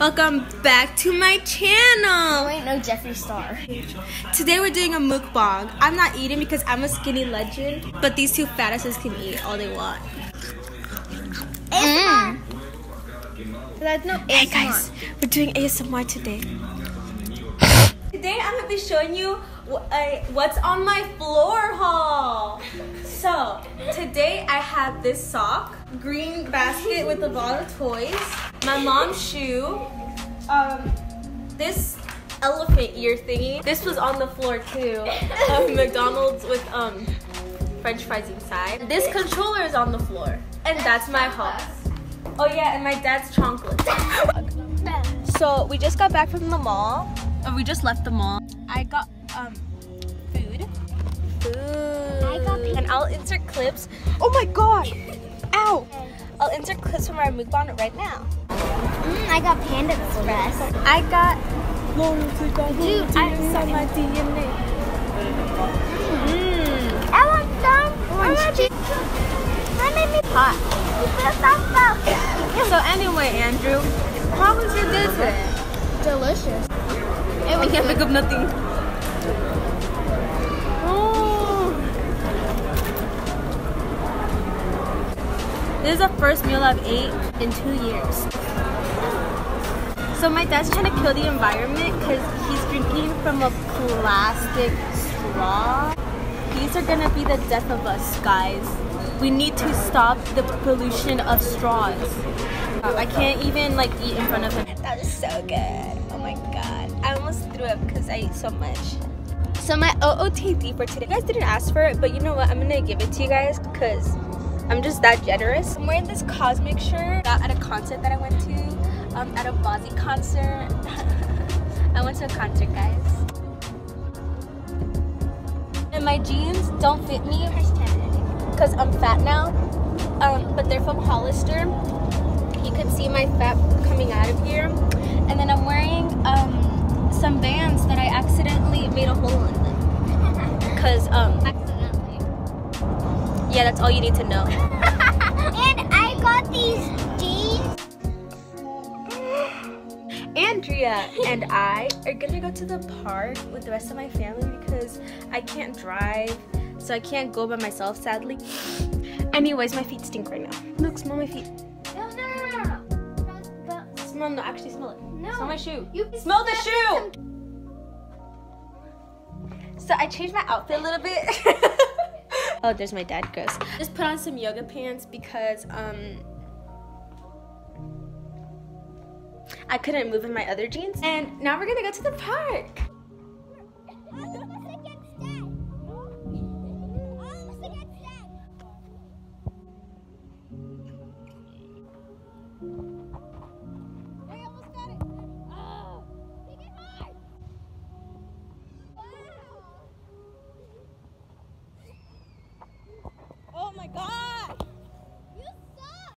Welcome back to my channel. Wait, no Jeffree Star. Today we're doing a mukbang. I'm not eating because I'm a skinny legend, but these two fattasses can eat all they want. Mm. That's no Hey guys, we're doing ASMR today. Today I'm gonna be showing you uh, what's on my floor haul. So today I have this sock, green basket with a lot of toys, my mom's shoe, um, this elephant ear thingy. This was on the floor too. Um, McDonald's with um French fries inside. This controller is on the floor, and that's my haul. Oh yeah, and my dad's chocolate. So we just got back from the mall. Or we just left the mall. I got um food. Food. I got and I'll insert clips. Oh my god! Ow! I'll insert clips from our mukbang right now. Mm, I got Panda Express. I got Dude, I- my DNA. Mm. I want some orange juice. That made me hot. So anyway, Andrew, how was your visit? Delicious. Can't pick up nothing. Oh. This is the first meal I've ate in two years. So my dad's trying to kill the environment because he's drinking from a plastic straw. These are gonna be the death of us, guys. We need to stop the pollution of straws. I can't even like eat in front of him. That was so good. Oh my god. I almost threw up because I ate so much. So my OOTD for today, you guys didn't ask for it, but you know what? I'm gonna give it to you guys because I'm just that generous. I'm wearing this cosmic shirt got at a concert that I went to, um, at a Bazzi concert. I went to a concert, guys. And my jeans don't fit me because I'm fat now, um, but they're from Hollister. You could see my fat coming out of here. And then I'm wearing um, some Vans that I accidentally made a hole in them. Because, um, Accidentally. yeah, that's all you need to know. and I got these jeans. Andrea and I are gonna go to the park with the rest of my family because I can't drive, so I can't go by myself, sadly. Anyways, my feet stink right now. Look, smell my feet. Smell, no, actually smell it. No. Smell my shoe. You Smell the shoe! So I changed my outfit a little bit. oh, there's my dad, gross. Just put on some yoga pants because, um, I couldn't move in my other jeans. And now we're gonna go to the park.